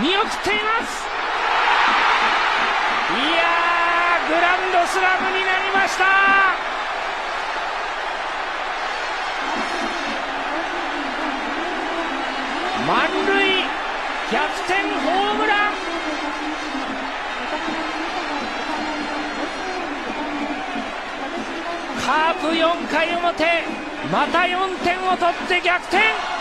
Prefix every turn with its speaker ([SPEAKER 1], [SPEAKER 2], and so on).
[SPEAKER 1] 見送っています。いやーグランドスラムになりました。満塁逆転ホームラン。カープ4回表また4点を取って逆転。